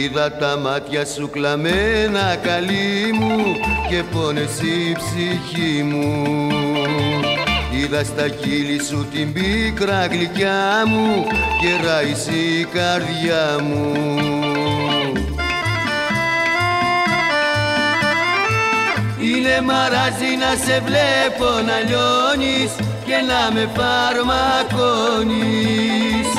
Είδα τα μάτια σου κλαμμένα καλή μου και πόνες η ψυχή μου. Είδα στα κύλη σου την πίκρα γλυκιά μου και ράησε η καρδιά μου. Είναι μαράζι να σε βλέπω να λιώνεις και να με φαρμακώνεις. Ποιος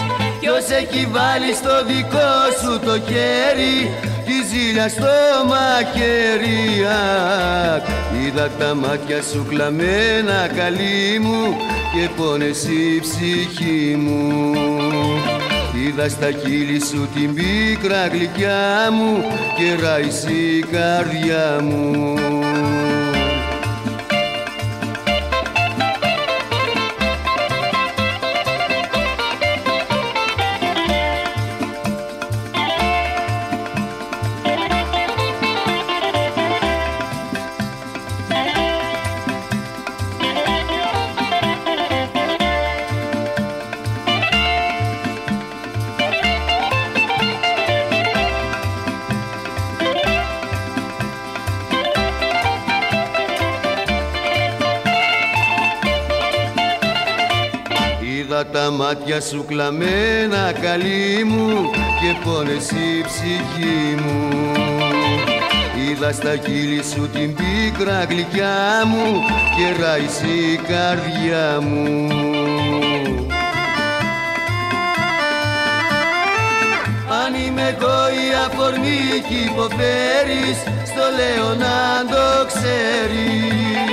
έχει βάλει στο δικό σου το χέρι. Τη ζήλια στο μαχαίρι Είδα τα μάτια σου κλαμμένα καλή μου και πόνες η ψυχή μου. Είδα στα χείλη σου την πίκρα γλυκιά μου και ράησε η καρδιά μου Είδα τα μάτια σου κλαμμένα καλή μου και πόνες η ψυχή μου. Είδα στα χείλη σου την πίκρα γλυκιά μου και ράησε η καρδιά μου. Αν είμαι εγώ η αφορμή κι υποφέρεις στο λέω να το ξέρεις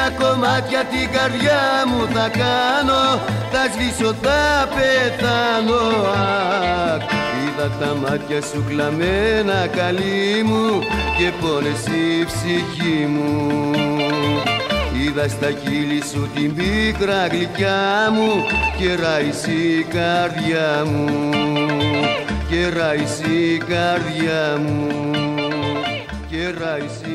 Χίλια κομμάτια την καρδιά μου θα κάνω Θα σβήσω, θα πεθάνω. Αχ, Είδα τα μάτια σου κλαμμένα καλή μου Και πόνες η ψυχή μου. Είδα στα χείλη σου την πίκρα γλυκιά μου Και ράησε η καρδιά μου Και ράησε η καρδιά μου Και ράησε